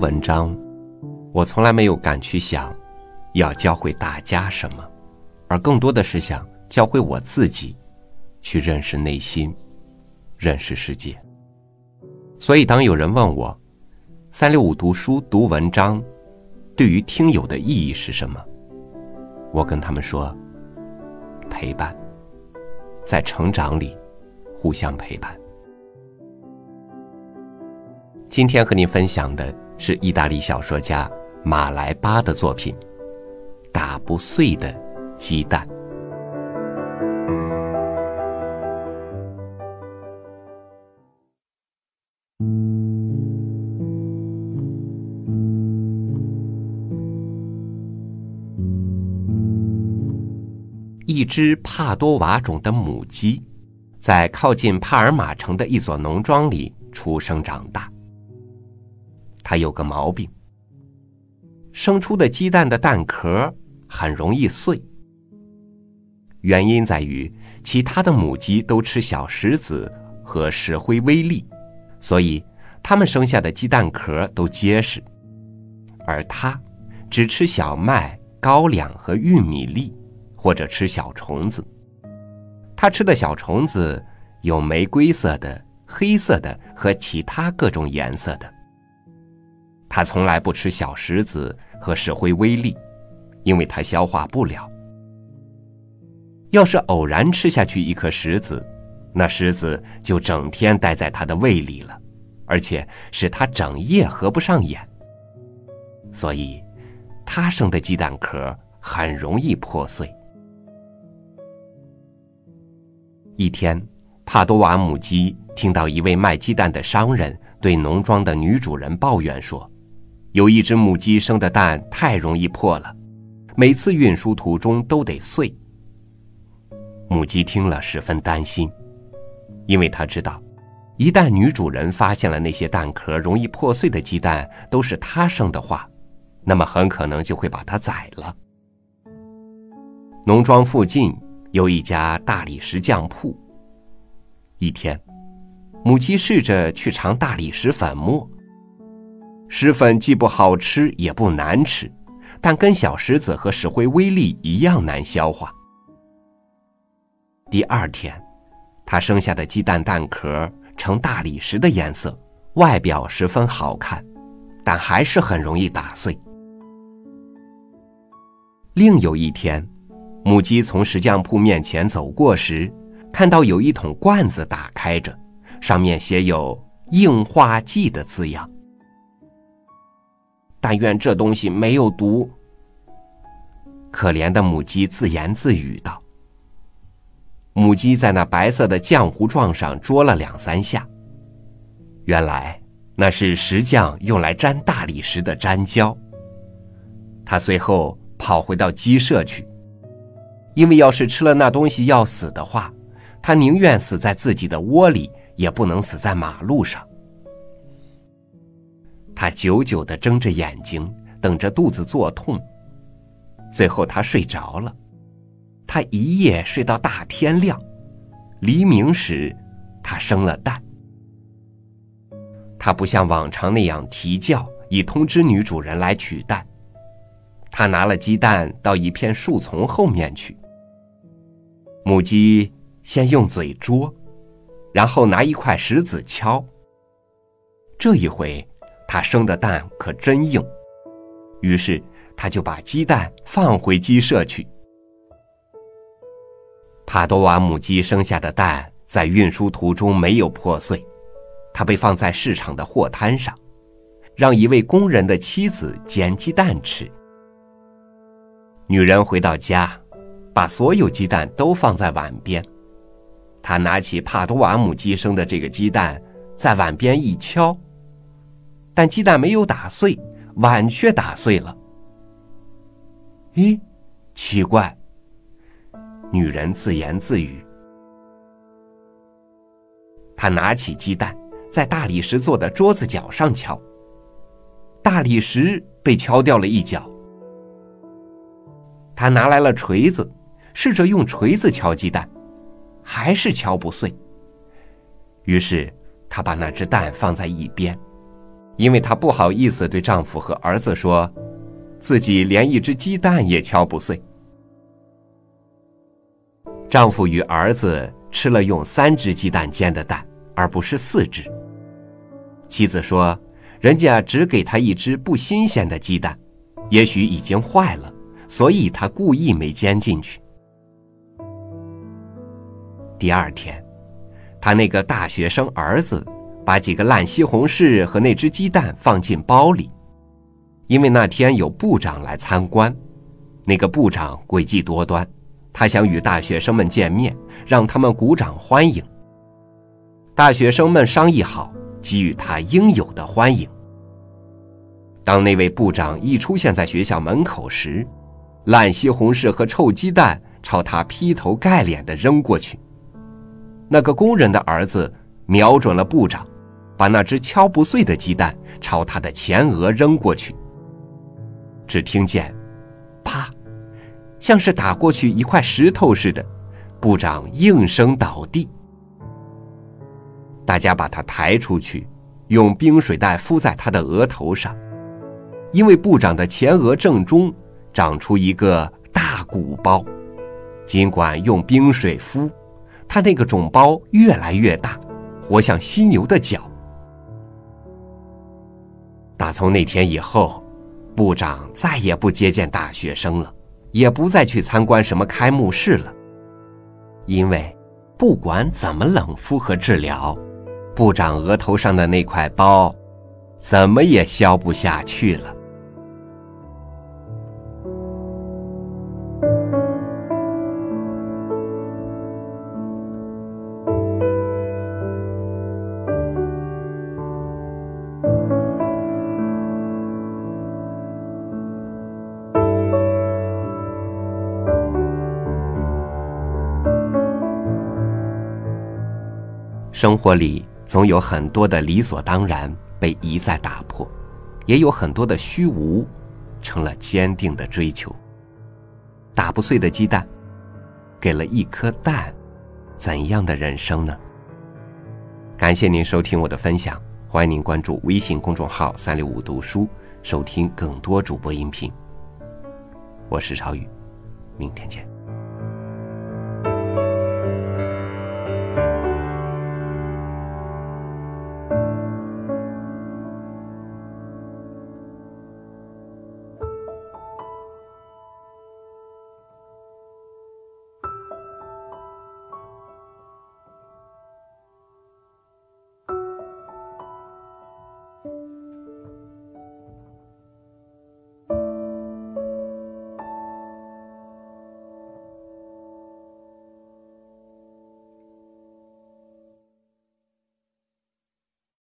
文章，我从来没有敢去想要教会大家什么，而更多的是想教会我自己去认识内心，认识世界。所以，当有人问我“三六五读书读文章”对于听友的意义是什么，我跟他们说：陪伴，在成长里互相陪伴。今天和您分享的是意大利小说家马来巴的作品《打不碎的鸡蛋》。一只帕多瓦种的母鸡，在靠近帕尔马城的一所农庄里出生长大。它有个毛病，生出的鸡蛋的蛋壳很容易碎。原因在于其他的母鸡都吃小石子和石灰微粒，所以它们生下的鸡蛋壳都结实，而它只吃小麦、高粱和玉米粒，或者吃小虫子。它吃的小虫子有玫瑰色的、黑色的和其他各种颜色的。他从来不吃小石子和石灰微粒，因为他消化不了。要是偶然吃下去一颗石子，那石子就整天待在他的胃里了，而且使他整夜合不上眼。所以，他生的鸡蛋壳很容易破碎。一天，帕多瓦母鸡听到一位卖鸡蛋的商人对农庄的女主人抱怨说。有一只母鸡生的蛋太容易破了，每次运输途中都得碎。母鸡听了十分担心，因为它知道，一旦女主人发现了那些蛋壳容易破碎的鸡蛋都是她生的话，那么很可能就会把它宰了。农庄附近有一家大理石匠铺。一天，母鸡试着去尝大理石粉末。石粉既不好吃也不难吃，但跟小石子和石灰微粒一样难消化。第二天，他生下的鸡蛋蛋壳呈大理石的颜色，外表十分好看，但还是很容易打碎。另有一天，母鸡从石匠铺面前走过时，看到有一桶罐子打开着，上面写有“硬化剂”的字样。但愿这东西没有毒。可怜的母鸡自言自语道：“母鸡在那白色的浆糊状上啄了两三下，原来那是石匠用来粘大理石的粘胶。他随后跑回到鸡舍去，因为要是吃了那东西要死的话，他宁愿死在自己的窝里，也不能死在马路上。”他久久的睁着眼睛，等着肚子作痛。最后他睡着了。他一夜睡到大天亮，黎明时，他生了蛋。他不像往常那样啼叫，以通知女主人来取蛋。他拿了鸡蛋到一片树丛后面去。母鸡先用嘴啄，然后拿一块石子敲。这一回。他生的蛋可真硬，于是他就把鸡蛋放回鸡舍去。帕多瓦母鸡生下的蛋在运输途中没有破碎，它被放在市场的货摊上，让一位工人的妻子煎鸡蛋吃。女人回到家，把所有鸡蛋都放在碗边，她拿起帕多瓦母鸡生的这个鸡蛋，在碗边一敲。但鸡蛋没有打碎，碗却打碎了。咦，奇怪！女人自言自语。她拿起鸡蛋，在大理石做的桌子角上敲。大理石被敲掉了一角。她拿来了锤子，试着用锤子敲鸡蛋，还是敲不碎。于是，她把那只蛋放在一边。因为她不好意思对丈夫和儿子说，自己连一只鸡蛋也敲不碎。丈夫与儿子吃了用三只鸡蛋煎的蛋，而不是四只。妻子说：“人家只给他一只不新鲜的鸡蛋，也许已经坏了，所以他故意没煎进去。”第二天，他那个大学生儿子把几个烂西红柿和那只鸡蛋放进包里，因为那天有部长来参观。那个部长诡计多端，他想与大学生们见面，让他们鼓掌欢迎。大学生们商议好。给予他应有的欢迎。当那位部长一出现在学校门口时，烂西红柿和臭鸡蛋朝他劈头盖脸的扔过去。那个工人的儿子瞄准了部长，把那只敲不碎的鸡蛋朝他的前额扔过去。只听见“啪”，像是打过去一块石头似的，部长应声倒地。大家把他抬出去，用冰水袋敷在他的额头上，因为部长的前额正中长出一个大鼓包。尽管用冰水敷，他那个肿包越来越大，活像犀牛的角。打从那天以后，部长再也不接见大学生了，也不再去参观什么开幕式了，因为不管怎么冷敷和治疗。部长额头上的那块包，怎么也消不下去了。生活里。总有很多的理所当然被一再打破，也有很多的虚无成了坚定的追求。打不碎的鸡蛋，给了一颗蛋，怎样的人生呢？感谢您收听我的分享，欢迎您关注微信公众号“三六五读书”，收听更多主播音频。我是超宇，明天见。